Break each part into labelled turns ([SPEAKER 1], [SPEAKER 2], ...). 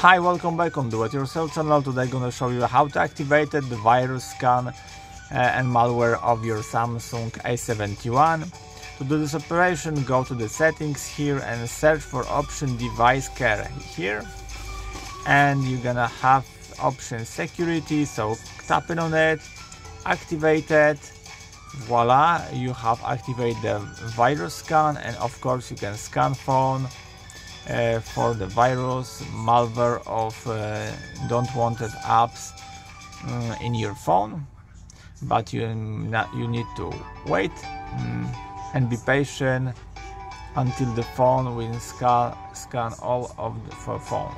[SPEAKER 1] Hi, welcome back on Do It Yourself channel. Today I'm gonna show you how to activate the virus scan uh, and malware of your Samsung A71. To do this operation, go to the settings here and search for option device care here. And you're gonna have option security, so tapping on it, activate it, voila, you have activated the virus scan and of course you can scan phone for the virus malware of uh, don't wanted apps um, in your phone but you you need to wait um, and be patient until the phone will scan scan all of the phone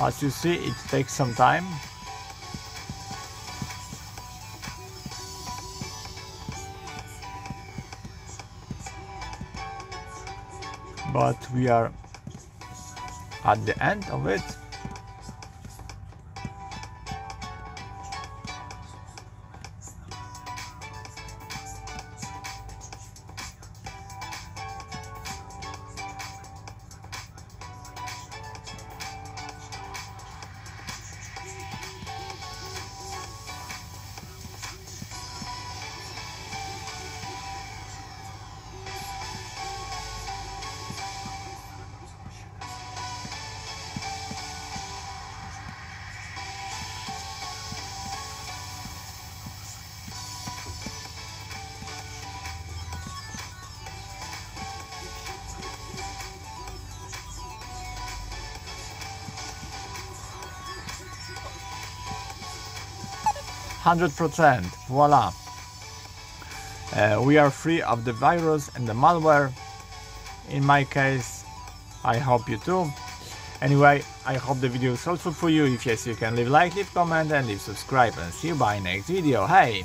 [SPEAKER 1] As you see, it takes some time. But we are at the end of it. 100% voila. Uh, we are free of the virus and the malware. In my case I hope you too. Anyway I hope the video is helpful for you. If yes you can leave like leave comment and leave subscribe. And see you by next video. Hey